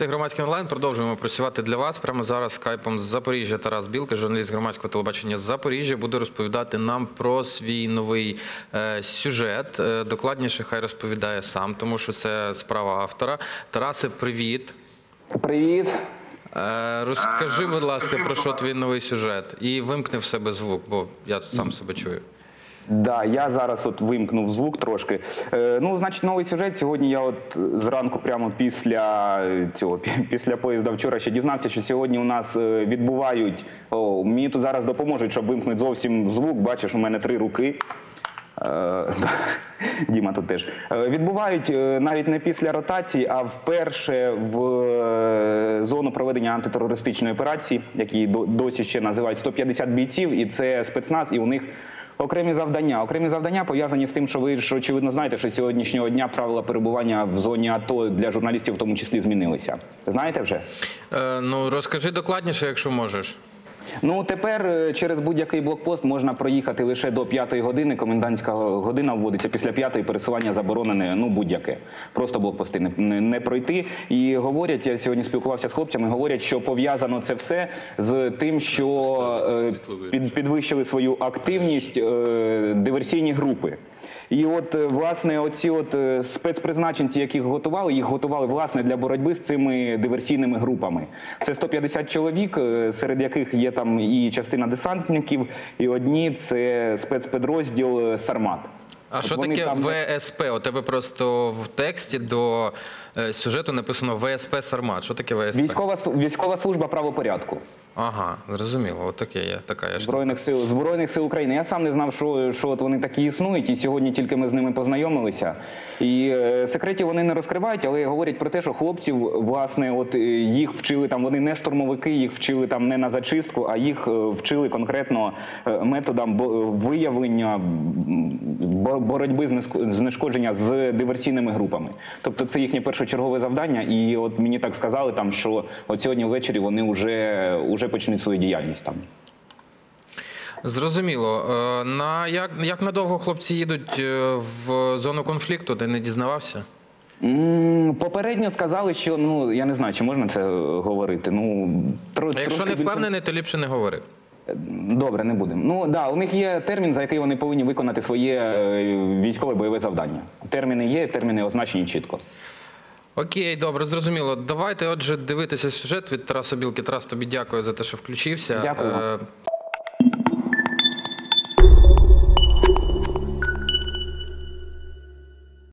Це громадський онлайн. Продовжуємо працювати для вас. Прямо зараз скайпом з Запоріжжя Тарас Білка, журналіст громадського телебачення з Запоріжжя, буде розповідати нам про свій новий е, сюжет. Е, докладніше хай розповідає сам, тому що це справа автора. Тарасе, привіт. Привіт. Е, розкажи, будь ласка, про що твій новий сюжет, і вимкни в себе звук, бо я сам себе чую. Да, я зараз от вимкнув звук трошки. Е, ну, значить, новий сюжет. Сьогодні я от зранку, прямо після е, цього, після поїзда вчора ще дізнався, що сьогодні у нас е, відбувають. О, мені тут зараз допоможуть, щоб вимкнути зовсім звук. Бачиш, у мене три руки. Е. Діма тут теж. Відбувають навіть не після ротації, а вперше в зону проведення антитерористичної операції, які досі ще називають 150 бійців, і це спецназ, і у них окремі завдання. Окремі завдання пов'язані з тим, що ви ж очевидно знаєте, що сьогоднішнього дня правила перебування в зоні АТО для журналістів в тому числі змінилися. Знаєте вже? Е, ну розкажи докладніше, якщо можеш. Ну тепер е, через будь-який блокпост можна проїхати лише до п'ятої години. Комендантська година вводиться після п'ятої пересування заборонене. Ну будь-яке. Просто блокпости не, не, не пройти. І говорять, я сьогодні спілкувався з хлопцями. Говорять, що пов'язано це все з тим, що е, під, підвищили свою активність е, диверсійні групи. І от е, власне оці от е, спецпризначенці, яких готували, їх готували власне для боротьби з цими диверсійними групами. Це 150 чоловік, е, серед яких є там і частина десантників, і одні це спецпідрозділ Сармат. А що таке там- ВСП? У тебе просто в тексті до е, сюжету написано ВСП Сармат. Що таке ВСП? Військова військова служба правопорядку Ага, зрозуміло. От таке є, така є збройних сил збройних сил України. Я сам не знав, що, що от вони такі існують, і сьогодні тільки ми з ними познайомилися. І е, секретів вони не розкривають, але говорять про те, що хлопців, власне, от е, їх вчили там. Вони не штурмовики, їх вчили там не на зачистку, а їх е, вчили конкретно методам виявлення боротьби з знешкодження з диверсійними групами. Тобто це їхнє першочергове завдання. І от мені так сказали, там що от сьогодні ввечері вони вже, вже почнуть свою діяльність там. Зрозуміло. Е, На як, як надовго хлопці їдуть е, в зону конфлікту, ти не дізнавався? Попередньо сказали, що ну я не знаю, чи можна це е, говорити. Ну тро, А якщо не більше- впевнений, то ліпше не говори. Добре, не будемо. Ну да, у них є термін, за який вони повинні виконати своє е, військове бойове завдання. Терміни є, терміни означені чітко. Окей, добре, зрозуміло. Давайте, отже, дивитися сюжет від Тараса Білки. Тарас, тобі дякую за те, що включився. Дякую